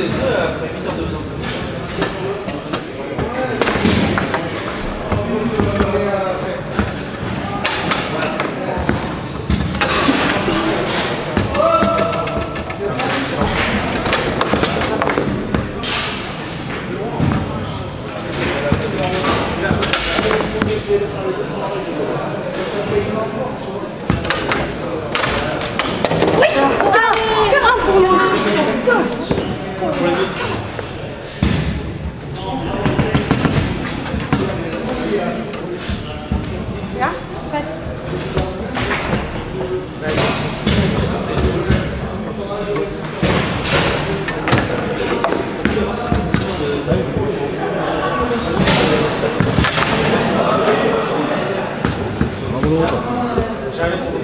Gracias. Globo.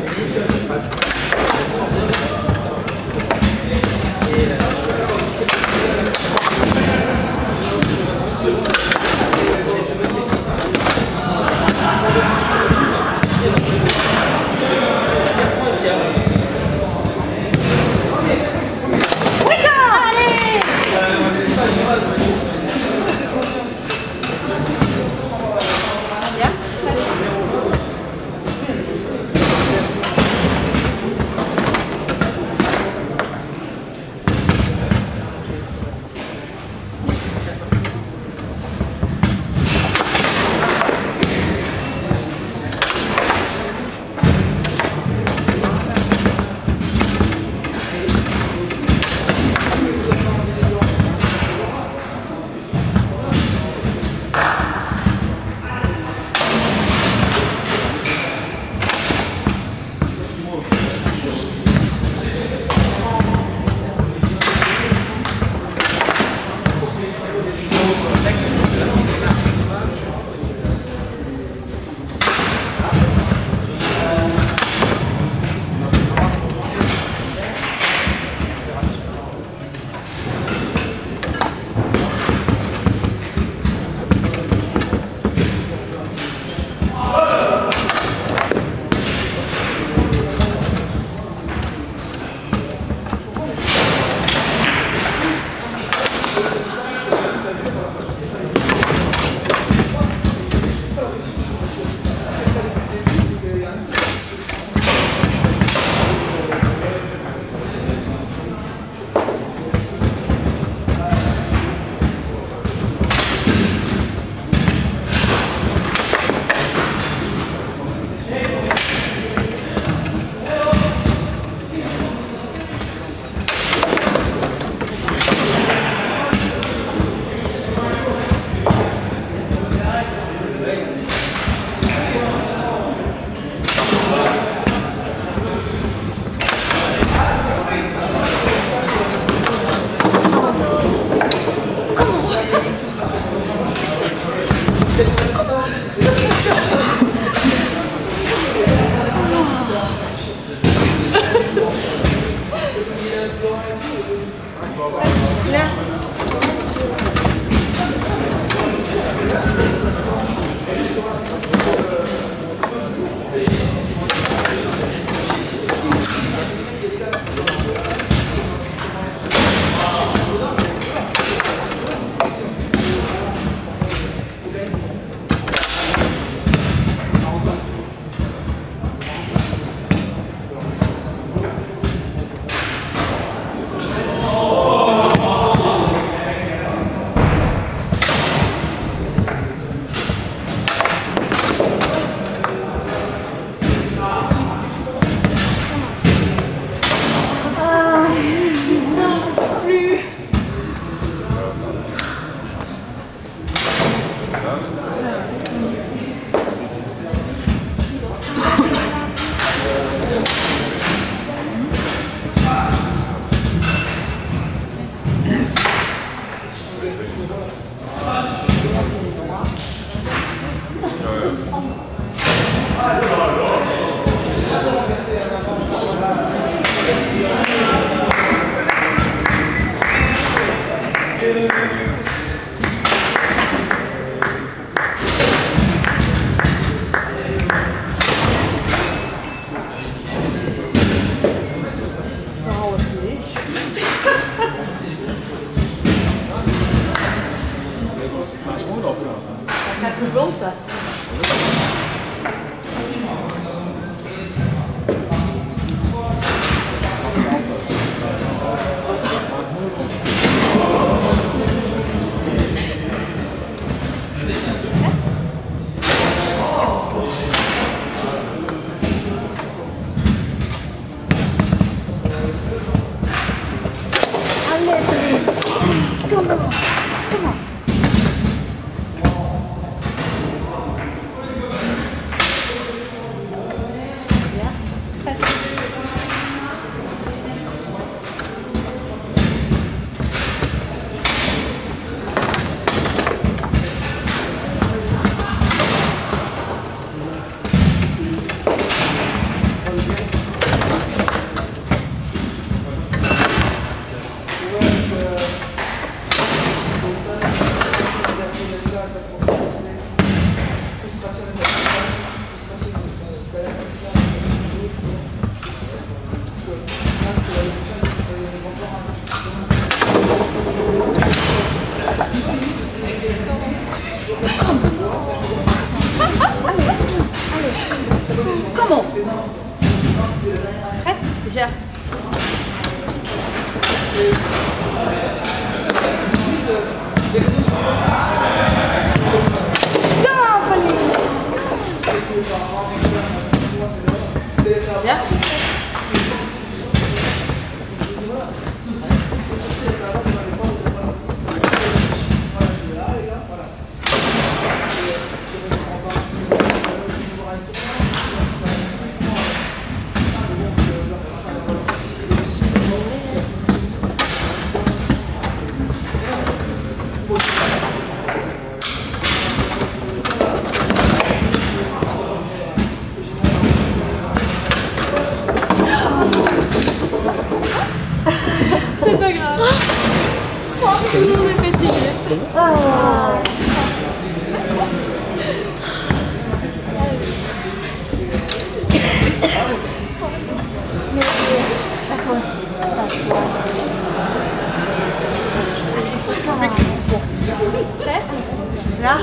Là. mundo. Comment Prête. Oh, tout le monde est fatigué. Prête Là